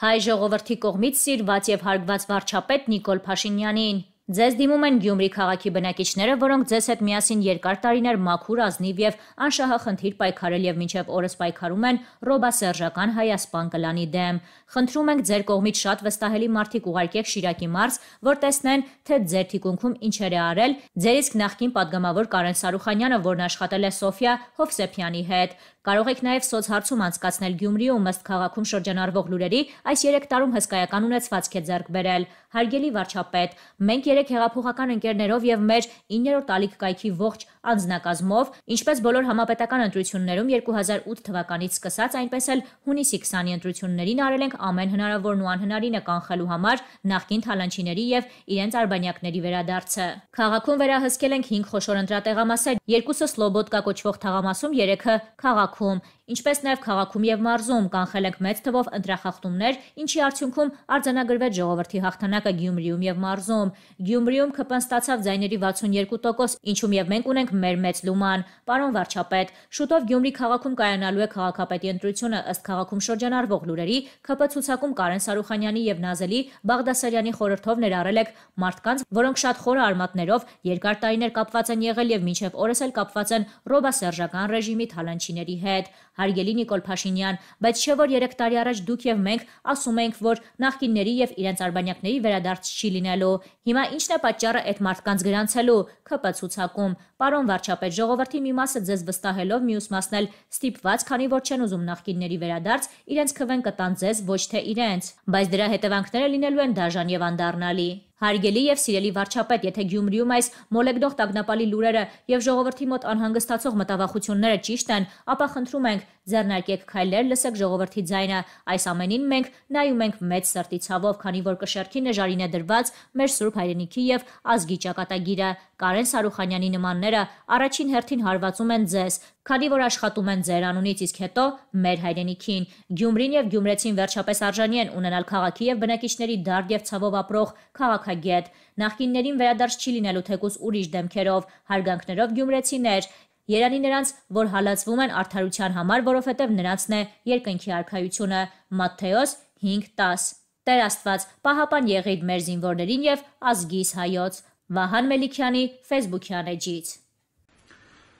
հայ ժողովրդի կողմից սիրված եւ հարգված վարչապետ Նիկոլ Փաշինյանին։ Ձեզ դիմում են Գյումրի քաղաքի բնակիչները, որոնք ձեզ հետ միասին երկար տարիներ մաքուր ազնիվ եւ անշահախնդիր պայքարել եւ մինչեւ օրս պայքարում են ռոբասերժական Հայասպան կլանի դեմ։ Խնդրում ենք ձեր կողմից շատ վստահելի մարդիկ ուղարկեք Շիրակի մարզ, որ տեսնեն, թե ձեր թիկունքում ինչեր է արել ձեր իսկ նախկին падգամավոր Կարեն Սարուխանյանը, որն աշխատել է Սոֆիա Հովսեփյանի հետ։ Կարող եք նաև սոցհարցում անցկացնել Գյումրիում ըստ քաղաքում շրջանառվող լուրերի այս 3 տարում հսկայական ունեցվածք է ձեռք բերել։ Հարգելի վարչապետ, մենք երեք հեղափոխական ընկերներով եւ մեր 9-րդ ալիք կայքի ողջ անձնակազմով, ինչպես բոլոր համապետական ընտրություններում 2008 թվականից սկսած, այնպես էլ հունիսի 20-ի ընտրություններին արել ենք ամեն հնարավորն ու անհնարինը կանխելու համար նախկին թալանչիների եւ իրենց արբանյակների վերադարձը։ Քաղաքում վերահսկել ենք 5 խոշոր ընտրատեղամասեր, երկուսը Սլոբոդկա կոչվող թաղամասում, երեքը քաղաքում, ինչպես նաև քաղաքում եւ մարզում կանխել ենք մեծ թվով ընտրախախտումներ, ինչի արդյունքում արձանագրվեց ժողովրդի հաղթանակը Գյումրիում եւ մարզում։ Գյումրիում ԿՊ-ն ստացավ ձայների 62%, ինչում եւ մենք ունենք մեր մեծ լուման։ Պարոն վարչապետ, շուտով Գյումրի քաղաքում կայանալու է քաղաքապետի ընտրությունը ըստ քաղաքում շրջանառվող լուրերի, ԿՊ ցուցակում Կարեն Սարուխանյանի եւ Նազելի Բաղդասարյանի խորհրդով ներառել եք մարդկանց, որոնք շատ խորը արմատներով երկար տարիներ կապված են եղել եւ մինչեւ օրս էլ կապված են ռոբասերժական ռեժիմի թալանչիների հետ հարգելի Նիկոլ Փաշինյան, բայց չէ որ 3 տարի առաջ դուք եւ մենք ասում էինք, որ նախկինների եւ իրենց արբանյակների վերադարձ չի լինելու։ Հիմա ի՞նչն է պատճառը այդ մարդկանց գրանցելու ԿՊ ցուցակում։ Պարոն վարչապետ, ժողովրդի մի մասը ձեզ վստահելով մյուս մասն էլ ստիպված, քանի որ չեն ուզում նախկինների վերադարձ, իրենց քվեն կտան ձեզ, ոչ թե իրենց։ Բայց դրա հետևանքները լինելու են դաժան եւ անդառնալի։ Հարգելի եւ սիրելի վարչապետ, եթե Գյումրիում այս մոլեգնող տագնապալի լուրերը եւ ժողովրդի մոտ անհանգստացող մտավախությունները ճիշտ են, ապա խնդրում ենք ձեռնարկեք քայլեր, լսեք ժողովրդի ձայնը։ Այս ամենին մենք նայում ենք մեծ սրտի ցավով, քանի որ կշերքի նժարին է դրված մեր Սուրբ հայրենիքի եւ ազգի ճակատագիրը։ Կարեն Սարուխանյանի նմանները առաջին հերթին հարվածում են ձեզ, քանի որ աշխատում են ձեր անունից, իսկ հետո մեր հայրենիքին։ Գյումրին եւ Գյումրեցին վերջապես արժանի են ունենալ քաղաքի եւ բնակիչների դարդ եւ ցավով ապրող քաղաքագետ։ Նախկիններին վերադարձ չի լինելու թեկուս ուրիշ դեմքերով, հարգանքներով Գյումրեցիներ, Երանի նրանց, որ հալածվում են արդարության համար, որովհետև նրանցն է երկնքի արքայությունը։ Մատթեոս 5:10 Տեր Աստված, պահապան եղիր մեր զինվորներին եւ ազգիս հայոց։ Վահան Մելիքյանի Facebook-յան էջից։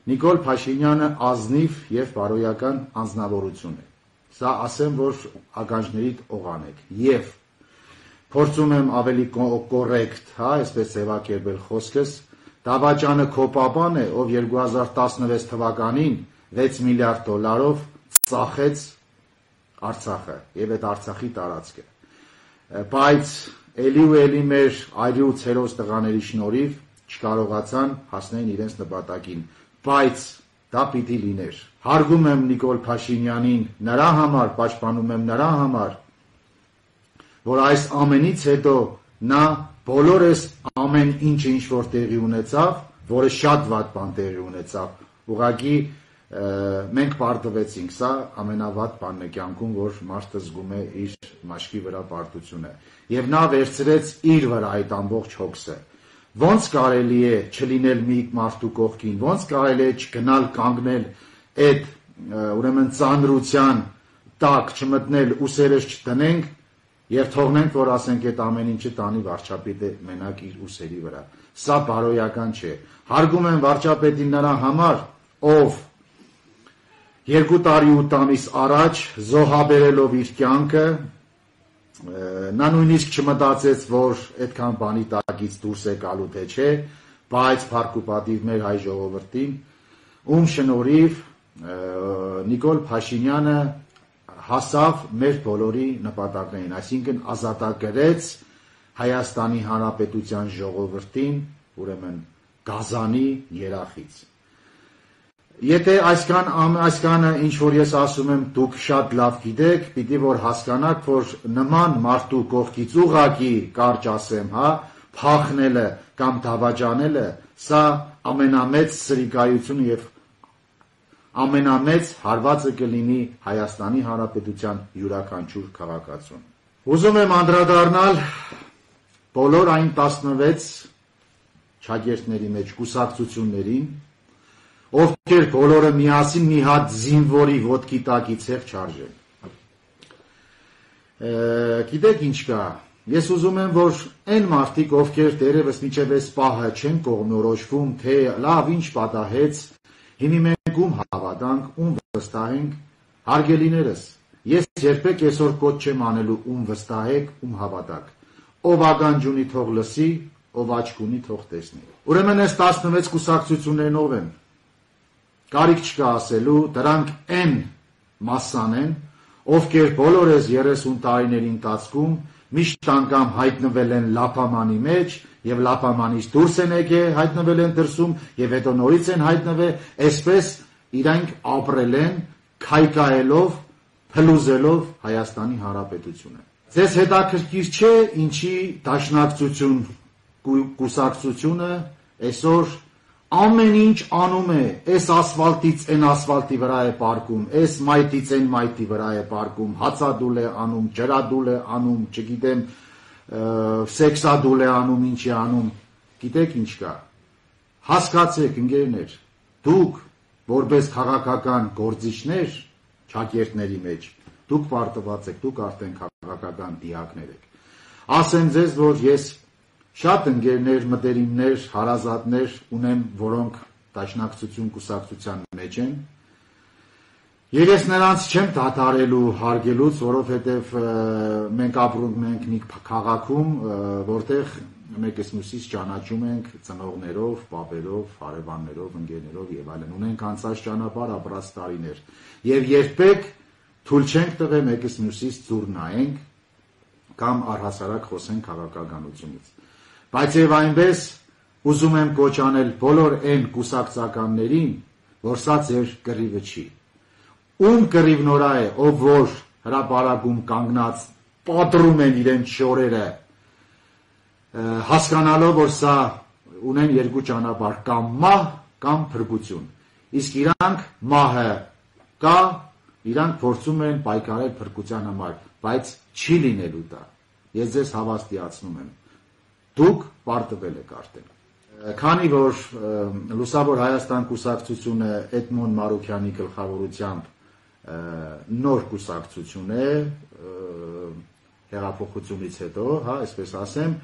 Նիկոլ Փաշինյանը ազնիվ եւ բարոյական անznավորություն է։ Սա ասեմ, որ ականջներիդ օղանեք եւ փորձում եմ ավելի կոռեկտ, հա, այսպես ձևակերպել խոսքս, Դավաճանը քո papan է, ով 2016 թվականին 6 միլիարդ դոլարով ծախեց Արցախը եւ այդ Արցախի տարածքը։ Բայց ելի ու ելի մեր այրի ու ցերոս տղաների շնորհիվ չկարողացան հասնել իրենց նպատակին բայց դա պիտի լիներ։ Հարգում եմ Նիկոլ Փաշինյանին նրա համար, պաշտպանում եմ նրա համար, որ այս ամենից հետո նա բոլորս ամեն ինչը ինչ որ տեղի ունեցավ, որը շատ վատ բան տեղի ունեցավ, ուղղակի մենք պարտվեցինք, սա ամենավատ բանն է կյանքում, որ մարդը զգում է իր մաշկի վրա պարտությունը։ Եվ նա վերցրեց իր վրա այդ ամբողջ հոգսը ոնց կարելի է չլինել մի մարդու կողքին, ոնց կարելի է չգնալ կանգնել այդ ուրեմն ծանրության տակ չմտնել ուսերս չտնենք եւ թողնենք որ ասենք այդ ամեն ինչը տանի վարչապետը մենակ իր ուսերի վրա սա բարոյական չէ հարգում եմ վարչապետին նրա համար ով երկու տարի ու տամիս առաջ զոհաբերելով իր կյանքը նա նույնիսկ չմտածեց, որ այդքան բանի տակից դուրս է գալու թե չէ, բայց փառք ու պատիվ մեր հայ ժողովրդին, ում շնորհիվ Նիկոլ Փաշինյանը հասավ մեր բոլորի նպատակներին, այսինքն ազատագրեց Հայաստանի Հանրապետության ժողովրդին, ուրեմն Գազանի երախից։ Եթե այսքան այսքանը ինչ որ ես ասում եմ, դուք շատ լավ գիտեք, պիտի որ հասկանաք, որ նման մարդու կողքից ուղակի կարճ ասեմ, հա, փախնելը կամ դավաճանելը, սա ամենամեծ սրիկայությունը եւ ամենամեծ հարվածը կլինի Հայաստանի Հանրապետության յուրաքանչյուր քաղաքացուն։ Ուզում եմ անդրադառնալ բոլոր այն 16 ճագերտների մեջ կուսակցություններին, ովքեր բոլորը միասին մի հատ զինվորի ոտքի տակից եղ չարժեն։ Գիտեք ինչ կա, Ես ուզում եմ, որ այն մարդիկ, ովքեր դերևս միջև այս պահը չեն կողմնորոշվում, թե լավ ինչ պատահեց, հիմի մենք ում հավատանք, ում վստահենք, հարգելիներս, ես երբեք այսօր կոչ չեմ անելու ում վստահեք, ում հավատակ։ Ով ականջ ունի թող լսի, ով աչք ունի թող տեսնի։ Ուրեմն այս 16 կուսակցություններն ով են։ Կարիք չկա ասելու, դրանք այն մասսան են, ովքեր բոլորս 30 տարիների ընթացքում միշտ անգամ հայտնվել են լափամանի մեջ եւ լափամանից դուրս են եկել, հայտնվել են դրսում եւ հետո նորից են հայտնվել, այսպես իրանք ապրել են քայքայելով, փլուզելով Հայաստանի Հանրապետությունը։ Ձեզ հետաքրքիր չէ ինչի դաշնակցություն կուսակցությունը այսօր ամեն ինչ անում է, այս ասֆալտից այն ասֆալտի վրա է պարկում, այս մայթից այն մայթի վրա է պարկում, հացադուլ է անում, ջրադուլ է անում, չգիտեմ, սեքսադուլ է անում, ինչ է անում, գիտեք ինչ կա։ Հասկացեք ընկերներ, դուք որպես քաղաքական գործիչներ ճակերտների մեջ, դուք պարտված եք, դուք արդեն քաղաքական դիակներ եք։ Ասեմ ձեզ, որ ես Շատ ընկերներ, մտերիմներ, հարազատներ ունեմ, որոնք դաշնակցություն կուսակցության մեջ են։ Եվ ես նրանց չեմ դադարելու հարգելուց, որովհետև մենք ապրում ենք մի քաղաքում, որտեղ մեկս մյուսից ճանաչում ենք ծնողներով, պապերով, հարևաններով, ընկերներով եւ այլն։ Ունենք անցած ճանապարհ, ապրած տարիներ։ Եվ երբեք թույլ չենք տվել մեկս մյուսից ծուր նայենք կամ առհասարակ խոսենք քաղաքականությունից։ Բայց եւ այնպես ուզում եմ կոչ անել բոլոր այն կուսակցականներին, որ սա ձեր կռիվը չի։ Ում կռիվն օրա է, ով որ հրապարակում կանգնած պատռում են իրենց շորերը, հասկանալով, որ սա ունեն երկու ճանապարհ, կամ մահ, կամ փրկություն։ Իսկ իրանք մահը կա, իրանք փորձում են պայքարել փրկության համար, բայց չի լինելու դա։ Ես ձեզ հավաստիացնում եմ դուք պարտվել եք արդեն։ Քանի որ Լուսավոր Հայաստան կուսակցությունը Էդմոն Մարուկյանի գլխավորությամբ նոր կուսակցություն է հեղափոխությունից հետո, հա, այսպես ասեմ,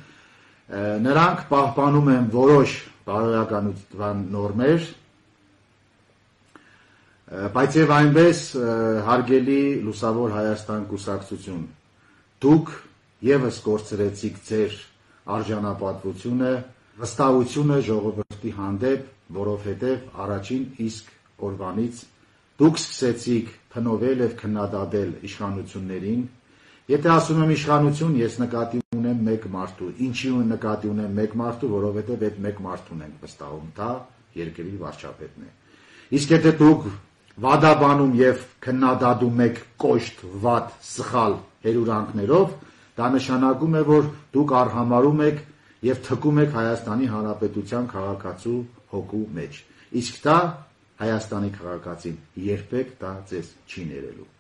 նրանք պահպանում են որոշ բարոյականության նորմեր, բայց եւ այնպես հարգելի Լուսավոր Հայաստան կուսակցություն, դուք եւս կորցրեցիք ձեր արժանապատվությունը, վստահությունը ժողովրդի հանդեպ, որովհետև առաջին իսկ օրվանից դուք սկսեցիք փնովել եւ քննադատել իշխանություններին։ Եթե ասում եմ իշխանություն, ես նկատի ունեմ մեկ մարդու։ Ինչի ու նկատի ունեմ մեկ մարդու, որովհետև այդ մեկ մարդուն ենք վստահում, դա երկրի վարչապետն է։ Իսկ եթե դուք վադաբանում եւ քննադատում եք կոշտ, վատ, սխալ հերուրանքներով, Դա նշանակում է, որ դուք արհամարում եք եւ թքում եք Հայաստանի Հանրապետության քաղաքացու հոգու մեջ։ Իսկ դա Հայաստանի քաղաքացին երբեք դա ձեզ չի ներելու։